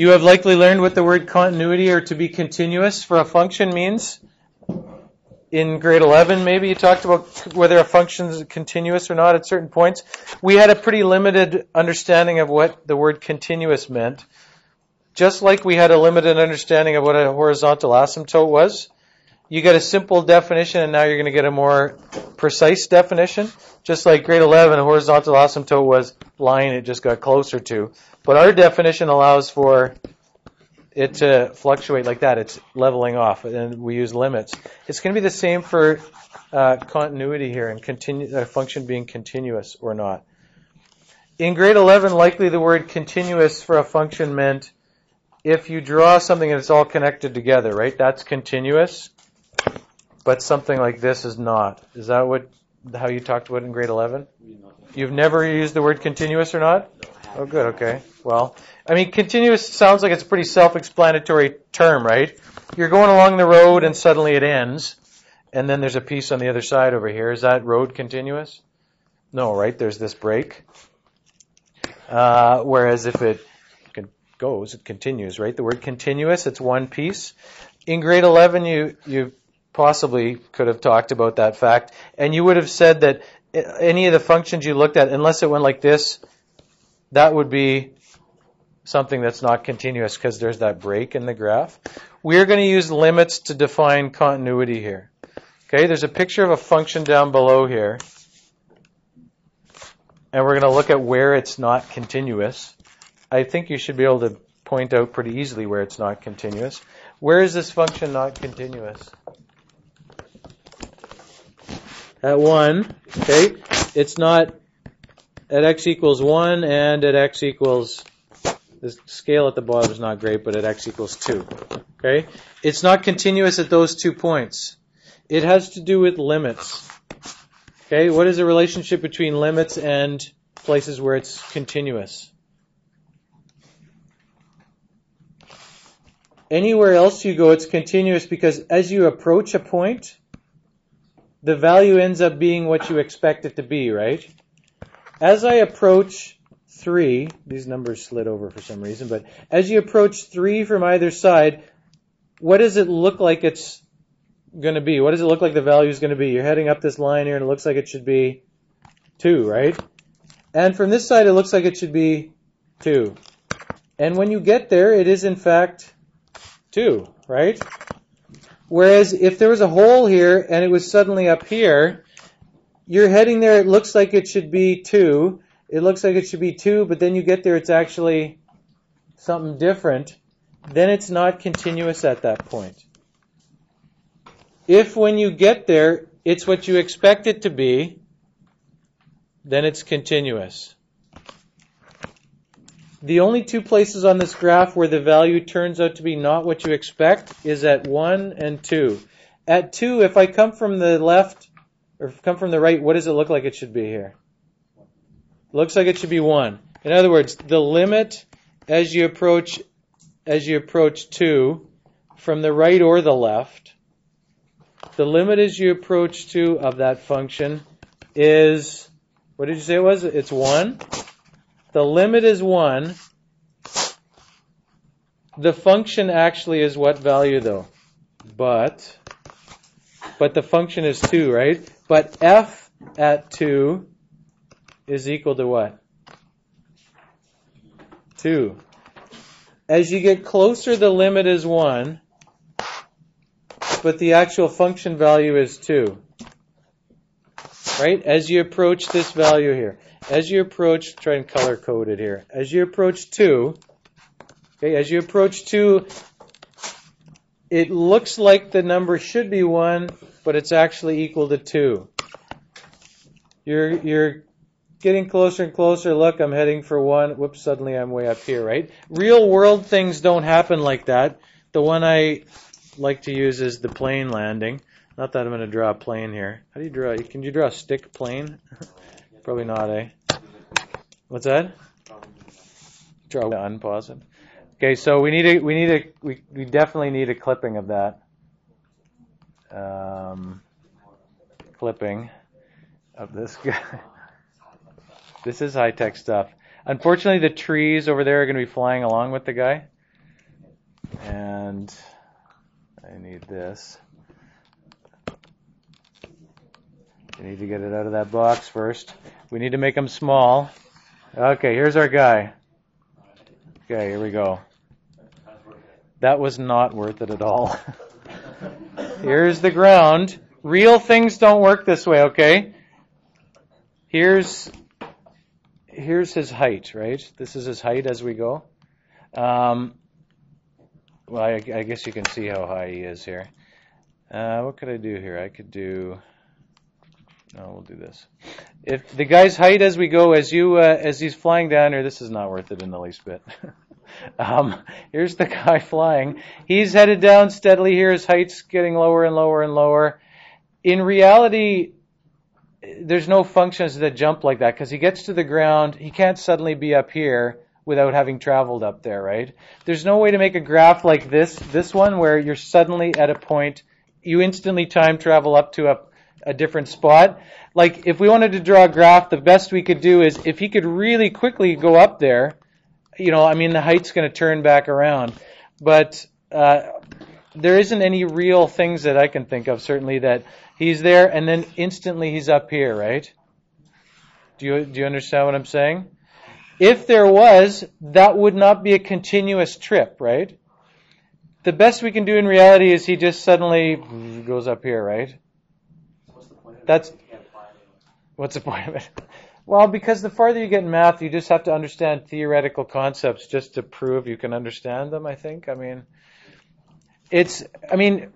You have likely learned what the word continuity or to be continuous for a function means. In grade 11, maybe you talked about whether a function is continuous or not at certain points. We had a pretty limited understanding of what the word continuous meant. Just like we had a limited understanding of what a horizontal asymptote was. You get a simple definition and now you're going to get a more precise definition. Just like grade 11, a horizontal asymptote was line it just got closer to. But our definition allows for it to fluctuate like that. It's leveling off, and we use limits. It's going to be the same for uh, continuity here and continue, a function being continuous or not. In grade 11, likely the word continuous for a function meant if you draw something and it's all connected together, right? That's continuous. But something like this is not. Is that what how you talked about it in grade 11? You've never used the word continuous or not? Oh, good. Okay. Well, I mean, continuous sounds like it's a pretty self-explanatory term, right? You're going along the road and suddenly it ends, and then there's a piece on the other side over here. Is that road continuous? No, right? There's this break. Uh, whereas if it goes, it continues, right? The word continuous, it's one piece. In grade 11, you, you possibly could have talked about that fact, and you would have said that any of the functions you looked at, unless it went like this, that would be something that's not continuous because there's that break in the graph. We're going to use limits to define continuity here. Okay, there's a picture of a function down below here. And we're going to look at where it's not continuous. I think you should be able to point out pretty easily where it's not continuous. Where is this function not continuous? At 1, okay? It's not at x equals 1 and at x equals, the scale at the bottom is not great, but at x equals 2, okay? It's not continuous at those two points. It has to do with limits. Okay, what is the relationship between limits and places where it's continuous? Anywhere else you go, it's continuous because as you approach a point, the value ends up being what you expect it to be, right? As I approach 3, these numbers slid over for some reason, but as you approach 3 from either side, what does it look like it's going to be? What does it look like the value is going to be? You're heading up this line here and it looks like it should be 2, right? And from this side it looks like it should be 2. And when you get there, it is in fact Two, right? Whereas if there was a hole here and it was suddenly up here, you're heading there, it looks like it should be 2. It looks like it should be 2, but then you get there, it's actually something different. Then it's not continuous at that point. If when you get there, it's what you expect it to be, then it's continuous. The only two places on this graph where the value turns out to be not what you expect is at 1 and 2. At 2, if I come from the left, or come from the right, what does it look like it should be here? Looks like it should be 1. In other words, the limit as you approach as you approach 2 from the right or the left, the limit as you approach 2 of that function is, what did you say it was? It's 1. The limit is 1. The function actually is what value though? But, but the function is 2, right? But f at 2 is equal to what? 2. As you get closer, the limit is 1, but the actual function value is 2. Right? As you approach this value here as you approach, try and color code it here. As you approach 2, okay, as you approach 2, it looks like the number should be 1, but it's actually equal to 2. You're, you're getting closer and closer. Look, I'm heading for 1. Whoops, suddenly I'm way up here, right? Real world things don't happen like that. The one I like to use is the plane landing. Not that I'm going to draw a plane here. How do you draw? Can you draw a stick plane? Probably not, eh? What's that? Draw unpause it. Okay, so we need a we need a we, we definitely need a clipping of that. Um, clipping of this guy. this is high tech stuff. Unfortunately, the trees over there are going to be flying along with the guy. And I need this. We need to get it out of that box first. We need to make them small. Okay, here's our guy. Okay, here we go. That was not worth it at all. here's the ground. Real things don't work this way, okay? Here's here's his height, right? This is his height as we go. Um, well, I, I, guess you can see how high he is here. Uh, what could I do here? I could do. No, we'll do this. If the guy's height as we go, as you uh, as he's flying down here, this is not worth it in the least bit. um, here's the guy flying. He's headed down steadily here. His height's getting lower and lower and lower. In reality, there's no functions that jump like that because he gets to the ground. He can't suddenly be up here without having traveled up there, right? There's no way to make a graph like this, this one, where you're suddenly at a point, you instantly time travel up to a, a different spot. Like, if we wanted to draw a graph, the best we could do is if he could really quickly go up there, you know, I mean, the height's going to turn back around. But uh, there isn't any real things that I can think of, certainly, that he's there and then instantly he's up here, right? Do you, do you understand what I'm saying? If there was, that would not be a continuous trip, right? The best we can do in reality is he just suddenly goes up here, right? What's the point of That's- it? You can't apply it anymore. What's the point of it? Well, because the farther you get in math, you just have to understand theoretical concepts just to prove you can understand them, I think. I mean, it's, I mean,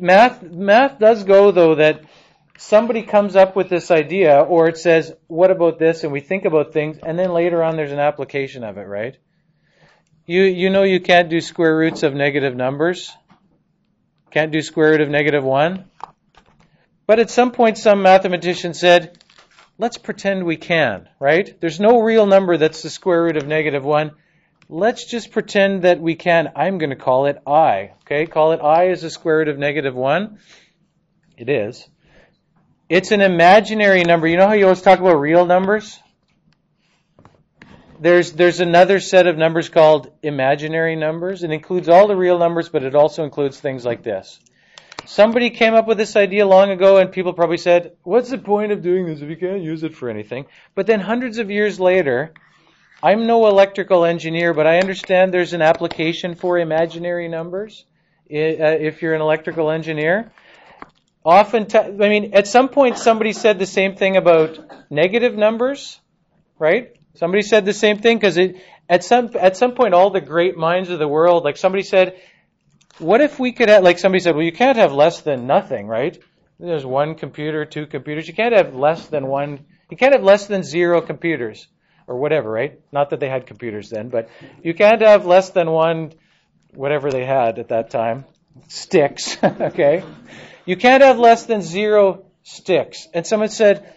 math, math does go though that somebody comes up with this idea or it says, what about this? And we think about things and then later on there's an application of it, right? You, you know you can't do square roots of negative numbers. Can't do square root of negative one. But at some point some mathematician said, let's pretend we can, right? There's no real number that's the square root of negative 1. Let's just pretend that we can. I'm going to call it i. Okay, call it i as the square root of negative 1. It is. It's an imaginary number. You know how you always talk about real numbers? There's, there's another set of numbers called imaginary numbers. It includes all the real numbers, but it also includes things like this. Somebody came up with this idea long ago, and people probably said, What's the point of doing this if you can't use it for anything? But then, hundreds of years later, I'm no electrical engineer, but I understand there's an application for imaginary numbers uh, if you're an electrical engineer. Often, I mean, at some point, somebody said the same thing about negative numbers, right? Somebody said the same thing because at some at some point, all the great minds of the world, like somebody said, what if we could have, like somebody said, well, you can't have less than nothing, right? There's one computer, two computers. You can't have less than one, you can't have less than zero computers or whatever, right? Not that they had computers then, but you can't have less than one, whatever they had at that time, sticks, okay? You can't have less than zero sticks. And someone said,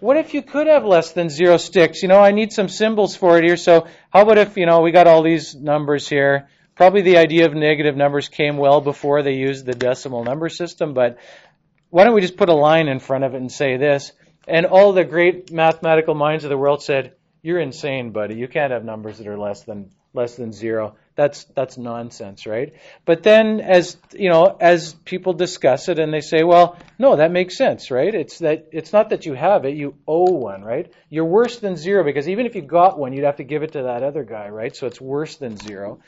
what if you could have less than zero sticks? You know, I need some symbols for it here. So how about if, you know, we got all these numbers here. Probably the idea of negative numbers came well before they used the decimal number system, but why don't we just put a line in front of it and say this? And all the great mathematical minds of the world said, "You're insane, buddy. You can't have numbers that are less than less than zero. That's that's nonsense, right?" But then, as you know, as people discuss it and they say, "Well, no, that makes sense, right? It's that it's not that you have it, you owe one, right? You're worse than zero because even if you got one, you'd have to give it to that other guy, right? So it's worse than zero."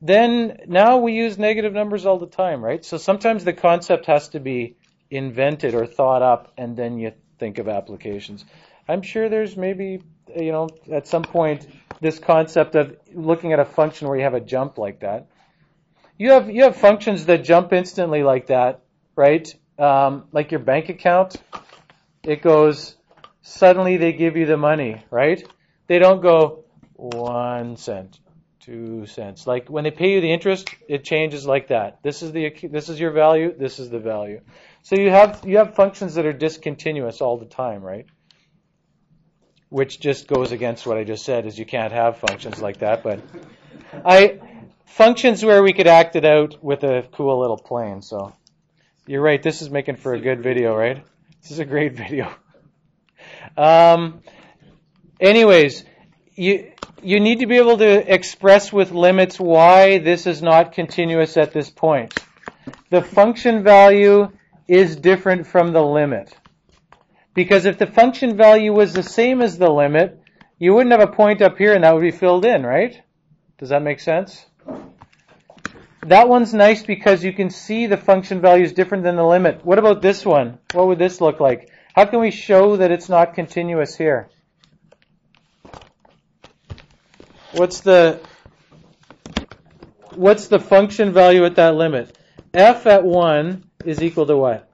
Then now we use negative numbers all the time, right? So sometimes the concept has to be invented or thought up, and then you think of applications. I'm sure there's maybe, you know, at some point this concept of looking at a function where you have a jump like that. You have you have functions that jump instantly like that, right? Um, like your bank account, it goes suddenly they give you the money, right? They don't go one cent, two cents. Like when they pay you the interest, it changes like that. This is the this is your value. This is the value. So you have you have functions that are discontinuous all the time, right? Which just goes against what I just said, is you can't have functions like that. But I functions where we could act it out with a cool little plane. So you're right. This is making for a good video, right? This is a great video. Um, anyways, you you need to be able to express with limits why this is not continuous at this point. The function value is different from the limit. Because if the function value was the same as the limit, you wouldn't have a point up here and that would be filled in, right? Does that make sense? That one's nice because you can see the function value is different than the limit. What about this one? What would this look like? How can we show that it's not continuous here? What's the what's the function value at that limit? f at 1 is equal to what?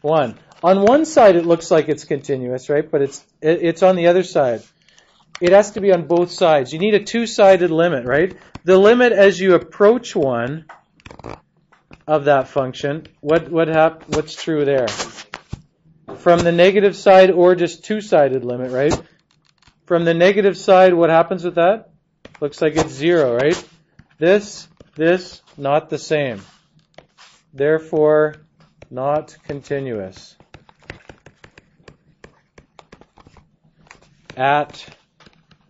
1. On one side it looks like it's continuous, right? But it's it, it's on the other side. It has to be on both sides. You need a two-sided limit, right? The limit as you approach 1 of that function, what what hap- what's true there? From the negative side or just two-sided limit, right? From the negative side, what happens with that? Looks like it's zero, right? This, this, not the same. Therefore, not continuous. At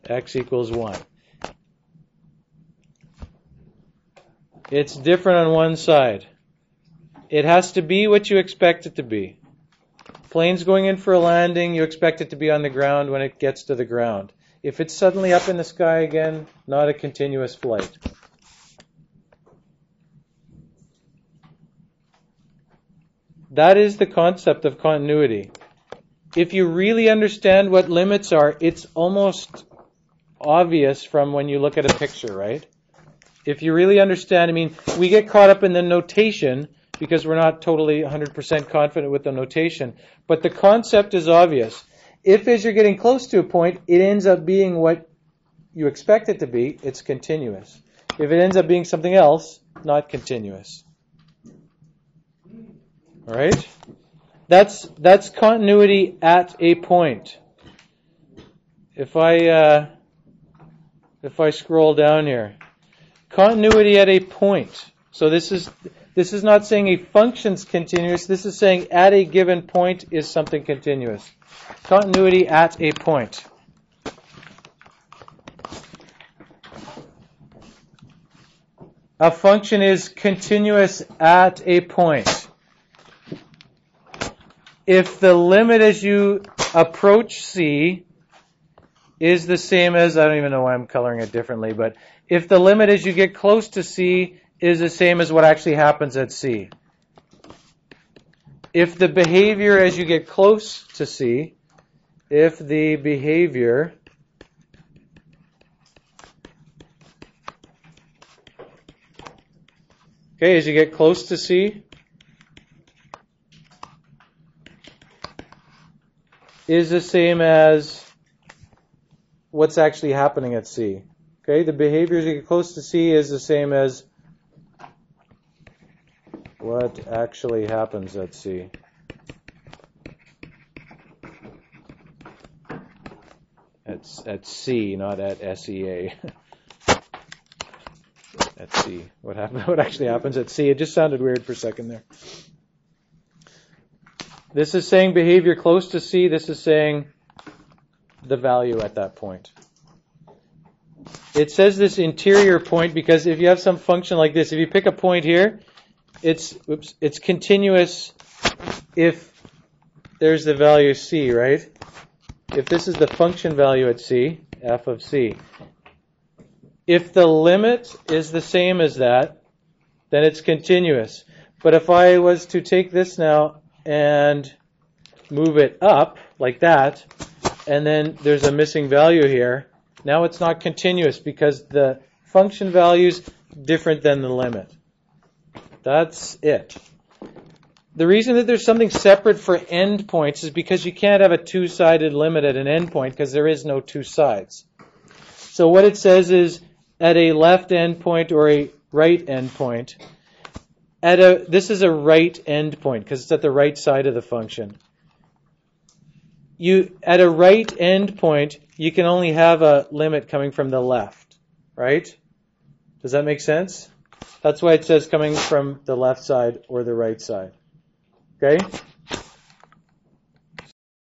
x equals 1. It's different on one side. It has to be what you expect it to be. Plane's going in for a landing, you expect it to be on the ground when it gets to the ground. If it's suddenly up in the sky again, not a continuous flight. That is the concept of continuity. If you really understand what limits are, it's almost obvious from when you look at a picture, right? If you really understand, I mean, we get caught up in the notation because we're not totally 100% confident with the notation. But the concept is obvious. If as you're getting close to a point, it ends up being what you expect it to be, it's continuous. If it ends up being something else, not continuous. All right? That's that's continuity at a point. If I uh, if I scroll down here, continuity at a point. So this is this is not saying a function's continuous. This is saying at a given point is something continuous. Continuity at a point. A function is continuous at a point. If the limit as you approach C is the same as, I don't even know why I'm coloring it differently, but if the limit as you get close to C is the same as what actually happens at C. If the behavior as you get close to C, if the behavior Okay, as you get close to C, is the same as what's actually happening at C. Okay, the behavior as you get close to C is the same as what actually happens at C. At, at C, not at SEA. at C. What happen, What actually happens at C? It just sounded weird for a second there. This is saying behavior close to C. This is saying the value at that point. It says this interior point because if you have some function like this, if you pick a point here, it's oops, it's continuous if there's the value c, right? If this is the function value at c, f of c. If the limit is the same as that, then it's continuous. But if I was to take this now and move it up like that, and then there's a missing value here, now it's not continuous because the function value is different than the limit. That's it. The reason that there's something separate for endpoints is because you can't have a two-sided limit at an endpoint because there is no two sides. So what it says is at a left endpoint or a right endpoint, at a this is a right endpoint because it's at the right side of the function. You at a right endpoint, you can only have a limit coming from the left, right? Does that make sense? That's why it says coming from the left side or the right side. Okay?